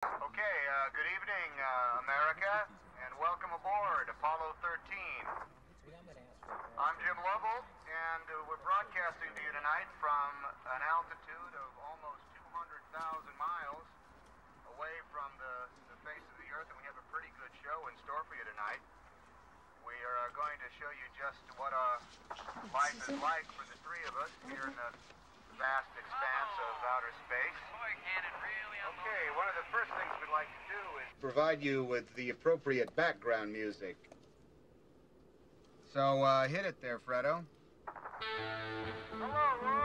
Okay, uh, good evening, uh, America, and welcome aboard Apollo 13. I'm Jim Lovell, and uh, we're broadcasting to you tonight from an altitude of almost 200,000 miles away from the, the face of the Earth, and we have a pretty good show in store for you tonight. We are uh, going to show you just what our life is like for the three of us here in the vast expanse outer space. Okay, one of the first things we'd like to do is provide you with the appropriate background music. So, uh, hit it there, Fredo. Hello,